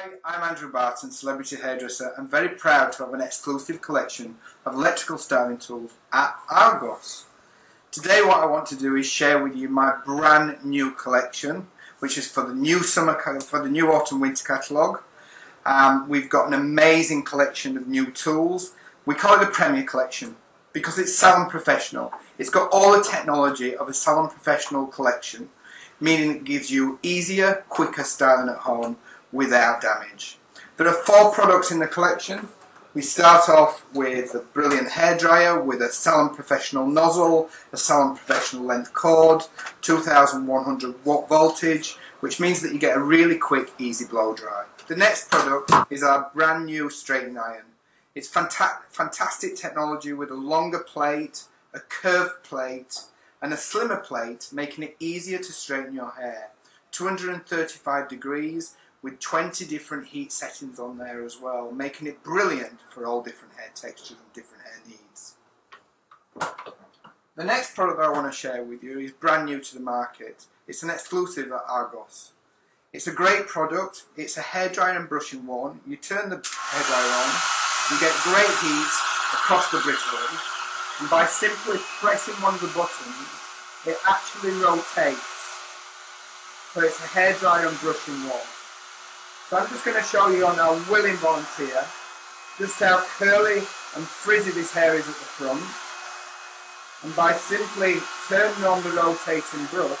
Hi, I'm Andrew Barton, celebrity hairdresser. I'm very proud to have an exclusive collection of electrical styling tools at Argos. Today what I want to do is share with you my brand new collection, which is for the new summer, for the new autumn winter catalogue. Um, we've got an amazing collection of new tools. We call it a Premier Collection because it's salon professional. It's got all the technology of a salon professional collection, meaning it gives you easier, quicker styling at home without damage. There are four products in the collection. We start off with a brilliant hairdryer with a Salon Professional nozzle, a Salon Professional length cord, 2100 watt voltage, which means that you get a really quick, easy blow dry. The next product is our brand new straightening iron. It's fanta fantastic technology with a longer plate, a curved plate, and a slimmer plate, making it easier to straighten your hair. 235 degrees with 20 different heat settings on there as well, making it brilliant for all different hair textures and different hair needs. The next product I want to share with you is brand new to the market. It's an exclusive at Argos. It's a great product. It's a hairdryer and brushing one. You turn the hairdryer on, you get great heat across the bristles, and by simply pressing one of the buttons, it actually rotates. So it's a hairdryer and brushing one. So I'm just going to show you on our willing volunteer just how curly and frizzy this hair is at the front. And by simply turning on the rotating brush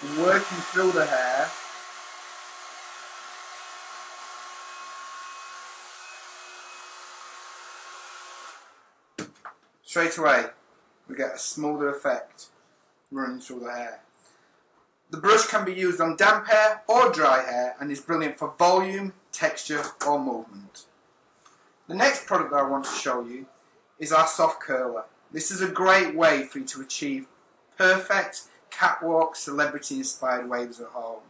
and working through the hair, straight away we get a smoother effect running through the hair. The brush can be used on damp hair or dry hair and is brilliant for volume, texture or movement. The next product I want to show you is our soft curler. This is a great way for you to achieve perfect catwalk celebrity inspired waves at home.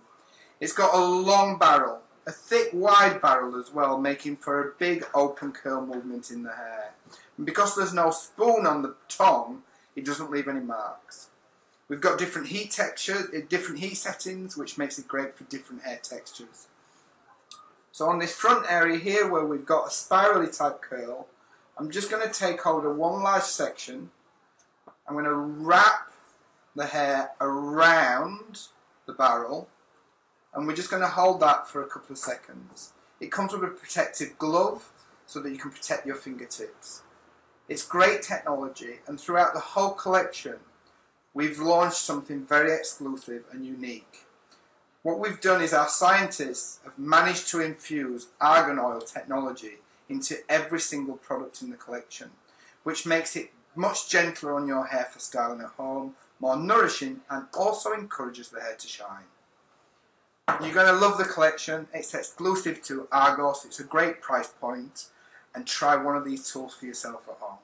It's got a long barrel, a thick wide barrel as well, making for a big open curl movement in the hair. And because there's no spoon on the tongue, it doesn't leave any marks. We've got different heat textures, uh, different heat settings, which makes it great for different hair textures. So on this front area here where we've got a spirally type curl, I'm just going to take hold of one large section. I'm going to wrap the hair around the barrel and we're just going to hold that for a couple of seconds. It comes with a protective glove so that you can protect your fingertips. It's great technology and throughout the whole collection we've launched something very exclusive and unique. What we've done is our scientists have managed to infuse argan oil technology into every single product in the collection, which makes it much gentler on your hair for styling at home, more nourishing, and also encourages the hair to shine. You're going to love the collection. It's exclusive to Argos. It's a great price point. And try one of these tools for yourself at home.